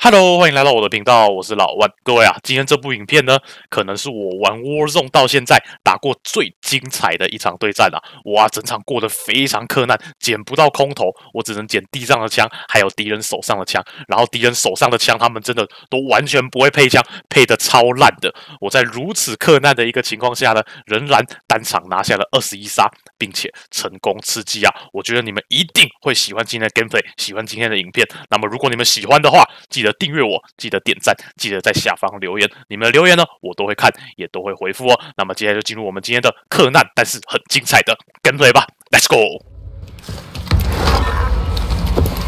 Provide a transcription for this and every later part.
Hello，欢迎来到我的频道，我是老万。各位啊，今天这部影片呢，可能是我玩 Warzone 到现在打过最精彩的一场对战了。哇，整场过得非常困难，捡不到空投，我只能捡地上的枪，还有敌人手上的枪。然后敌人手上的枪，他们真的都完全不会配枪，配的超烂的。我在如此困难的一个情况下呢，仍然单场拿下了二十一杀，并且成功吃鸡啊！我觉得你们一定会喜欢今天的 gameplay，喜欢今天的影片。那么如果你们喜欢的话，记得订阅我，记得点赞，记得在下方留言。你们的留言呢，我都会看，也都会回复哦。那么接下来就进入我们今天的克难，但是很精彩的 gameplay 吧，Let's go！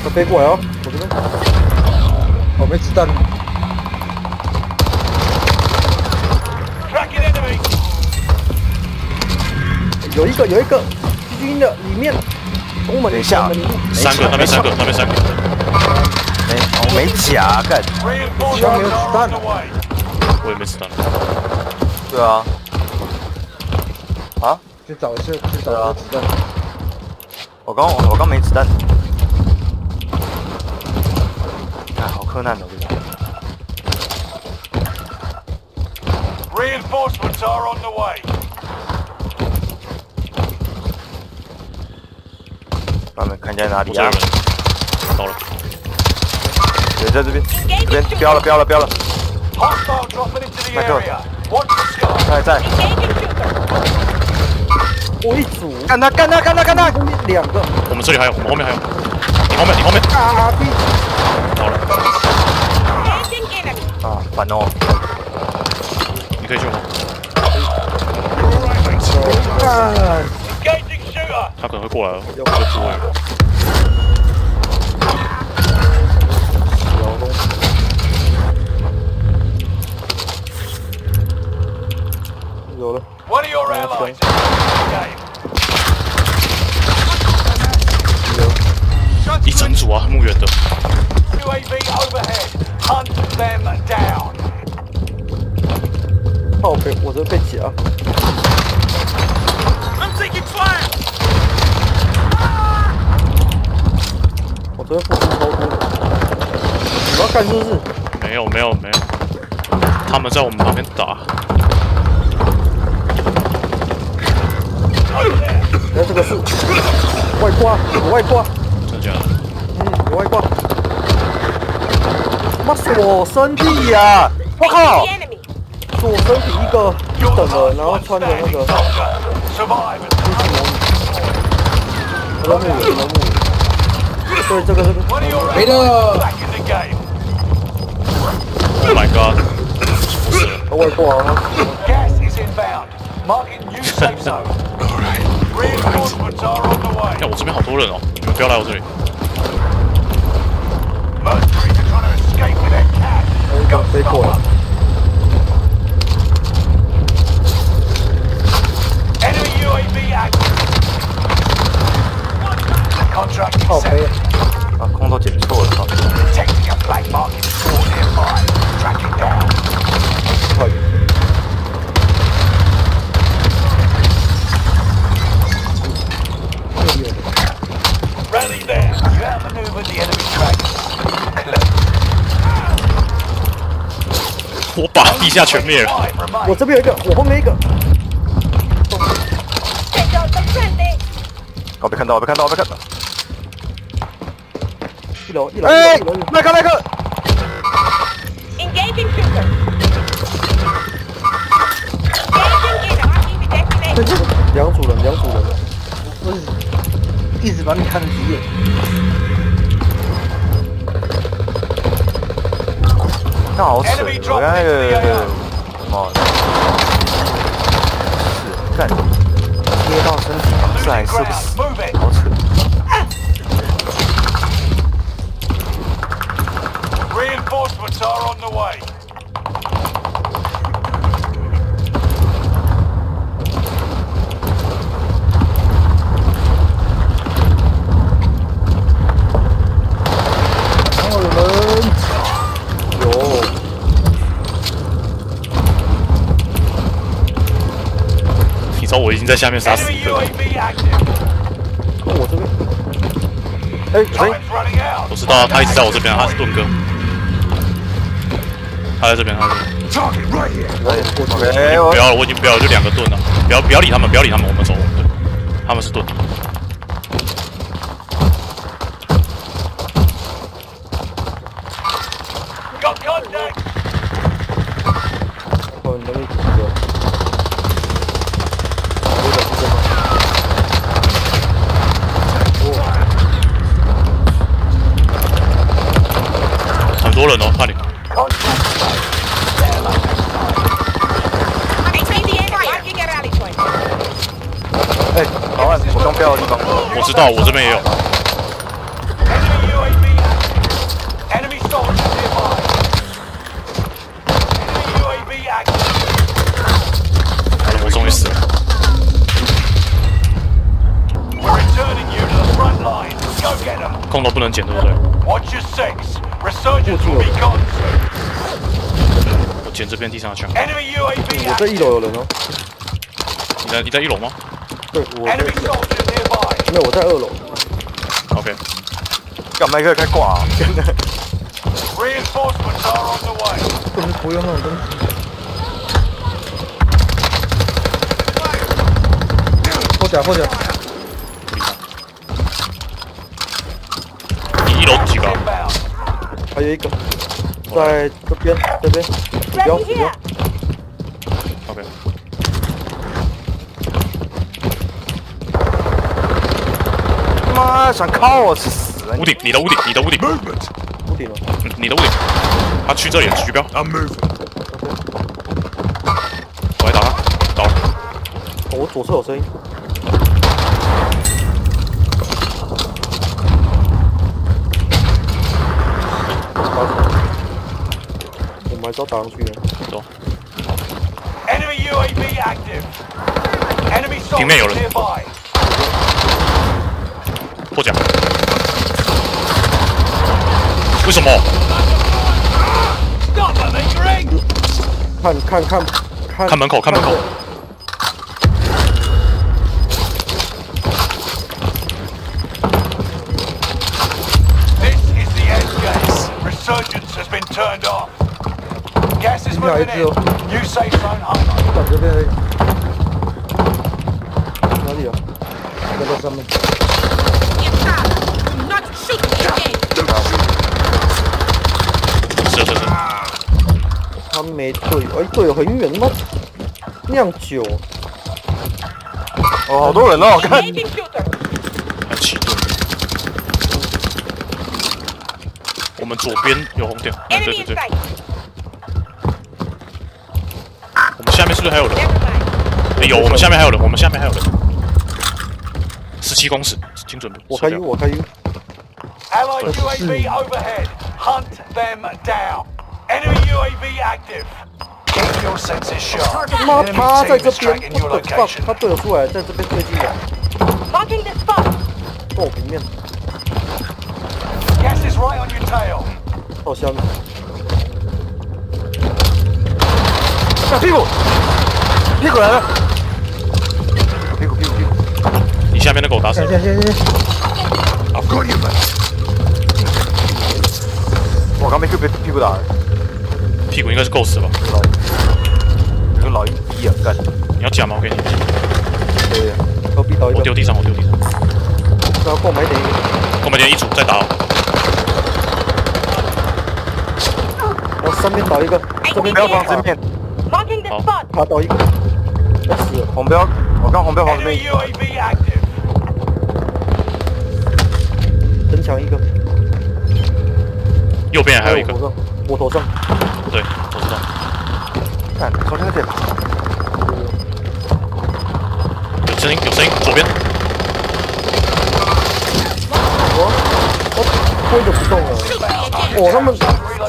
他飞过来哦，我这边，我没子弹。Enemy. 有一个，有一个军的里面，东门等一下门里面三个，那边三个，那边三个。没，我没夹，干。Reinforcements are on the way. 我也没子弹。对啊。啊？去找一些，去找一下子弹。我刚我刚没子弹。哎，好困难的，这个。Reinforcements are on the way. 他们看见哪里啊？到了，也在这边，这边标了标了标了 sky. 他还在。我一组，干他干他干他干他！后面两个我们这里还有，我们后面还有。你后面，你后面。啊逼，到了，啊，烦哦。你可以救吗？干，Engaging shooter. 他可能会过来了，有就诸位。有东西。有了，One of your allies is in the game. 一整组啊，墓园的。UAV overhead. Hunt them down. 靠背，我这被夹。I'm taking fire. 我这边负负超多。你要干是不是？没有，没有，没有。他们在我们旁边打。这个是外挂，有外挂。真假？嗯，有外挂。妈锁身体呀、啊！我靠！锁身体一个一等的，然后穿着那个。什么魔女。魔女，对，这个这个。没了。Oh my god！有外挂了哎我这边好多人哦，你们不要来我这里。刚飞过了。靠飞！把空都捡错了，靠！下全灭了。我这边有一个，我后面一个。我被看到，我被看到，我被看到。一楼一楼哎一楼一楼，麦克麦克！Engaging shooter. Engaging in RTB destination. 两组人两组人，我一直把你看几眼。那好扯，我刚那个那个什么，是干贴到身体防是还 Losing 是不 ground. 死，Move it. 好扯。Reinforcements are on the way. 还有人，有，你知道我已经在下面杀死一个.我这边。我知道他一直在我这边，他是盾哥。他在这边，他在这边。不要了，我已经不要了，就两个盾了，不要不要理他们，不要理他们，我们走，我们对，他们是盾。我这边也有。好了，我终于死了。空投不能捡，对不对？我捡这边地上的枪。我这一楼有人哦。你在？你在一楼吗？对，我。没有，我在二楼。OK。干麦克开挂、啊，真的。Reinforcements are on the way。不能忽悠那种东西？破甲，破甲。一楼几个？还有一个，在这边，这边，标标。妈，想靠我去死啊！屋顶，你的屋顶，你的屋顶，Movement. 屋顶了。嗯你的屋顶。他去这里了，举标，I'm moving. 我来打他，倒了。哦我左侧有声音。我们还是要打上去的。走，Enemy UAV active. Enemy 平面有人 soldiers nearby. 破甲。为什么？Stop them, Ingrid! 看看看看看门口看门口 This is the end game. Resurgence has been turned off. Gas is moving in. New safe zone highlighted. 看这边而已。哪里啊？在这上面。Get shot. Do not shoot me again. 是是是，他没队友，哎，队友很远吗？酿酒，哦，好多人哦，看 Engaging shooter. 要起盾。我们左边有红点，哎，对对对.我们下面是不是还有人有，我们下面还有人，我们下面还有人。十七公尺，精准度。我开 U，我开 U。Allied UAV overhead. Hunt them down. Enemy UAV active. Keep your senses sharp. 妈， Enemy 他在 team 这 is 边 tracking your ，what the fuck？ location. 他队友出来，在这边最近的， Marking the spot. 跟我平面， Gas is right on your tail. 到下面。下屁股，屁股来了，屁股屁股屁股，你下面那个我打死了。下下下下， I've got you, mate. 我刚没被被屁股打了， 屁股应该是够死吧？有个老鹰逼啊，干，你要假吗？我给你，对，隔壁倒一个，我丢地上，我丢地上。然后购买点一个，我们连一组再打哦。然后上面倒一个，这边不要放正面，Marking the Oh. spot. 他倒一个，我死了，红标，我刚红标旁这边.增强一个，右边还有一个在，我头上，对，我知道。看从那个点，有声音，有声音，左边。我我推着不动了.哦，他们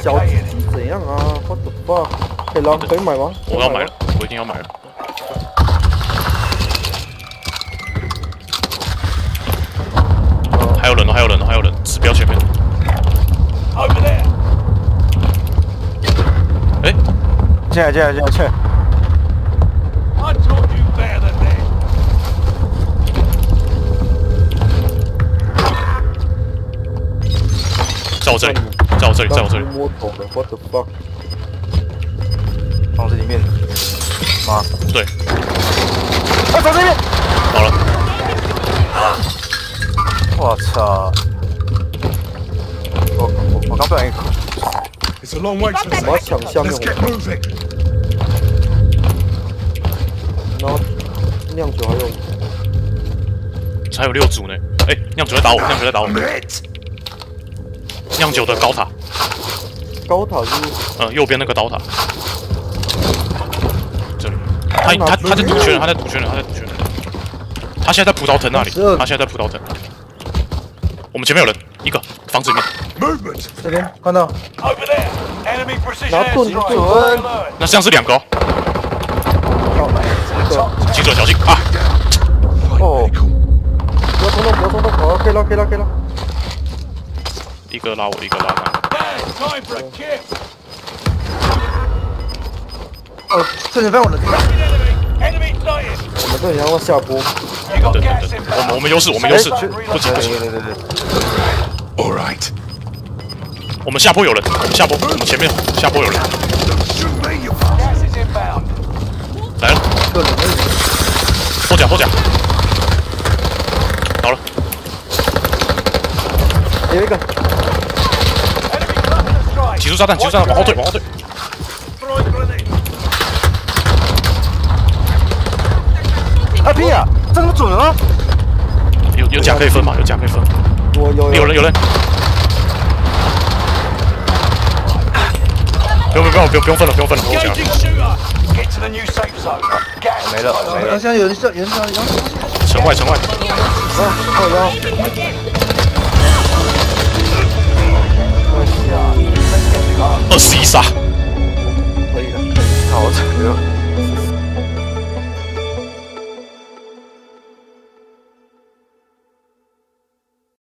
小鸡鸡怎样啊？What the fuck？可以了，可以买吗？我要买了，我一定要买了。还有人哦，还有人哦，还有人，指标前面。Over there. 哎，进来进来进来进来，I taught you better than that. 在我这里，在我这里，在我这里。摸头了，What the fuck？房子里面吗？对，哎，房子里面！好了，我操！我我我刚不小心 It's a long way to the 我要抢下面 Let's get 我，moving. 然后酿酒还有还有六组呢。哎，酿酒在打我，酿酒在打我.酿酒的高塔，高塔是嗯，右边那个刀塔。这里，他他他在赌圈，他在赌圈，他在赌圈。他现在在葡萄藤那里，他现在在葡萄藤。我们前面有人，一个房子里面，Movement. 这边看到，Over there. Enemy precision 拿盾 airstrike. 盾.那这样是两个哦，对，请手小心啊！哦，不要冲动，不要冲动，好，可以了，可以了，可以了。一个拉我，一个拉他。哦，这前方有人，Enemy sighted. 我们这里要下坡，You got 对对对，我我们优势，我们优势，哎不急不急，对对对对，All right. 我们下坡有人，我们下坡，我们前面下坡有人.来了，后甲后甲，好了，有一个.急速炸弹，急速炸弹，往后退，往后退。Throwing grenade. 啊屁啊，这么准啊！有有甲可以分吗？有甲可以分。我有有人有人。不用不用不用不用分了，不用分了，行了。没了。现在有人射，有人射，有人射。城外，城外。二十一杀。好惨。